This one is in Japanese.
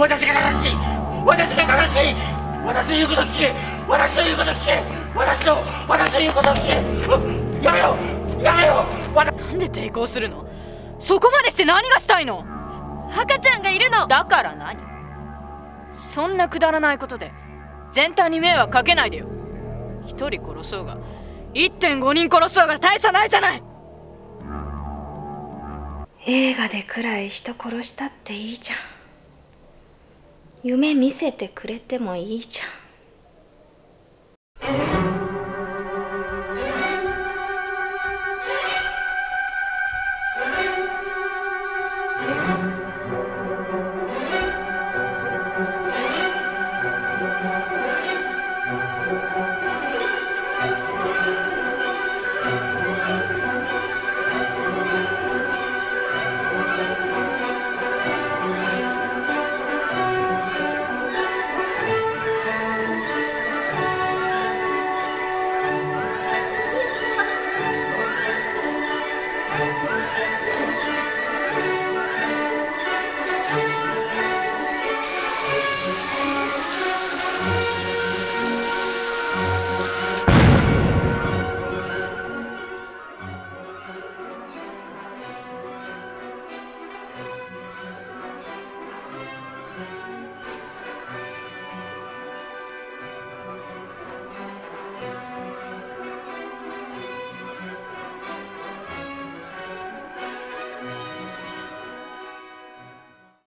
私私の言うこと聞け。私の言うこと聞け。私の私の言うこと聞け。やめろ。やめろ。なんで抵抗するの？そこまでして何がしたいの？赤ちゃんがいるの。だから何？そんなくだらないことで全体に迷惑かけないでよ。一人殺そうが1.5人殺そうが大差ないじゃない。映画でくらい人殺したっていいじゃん夢見せてくれてもいいじゃん。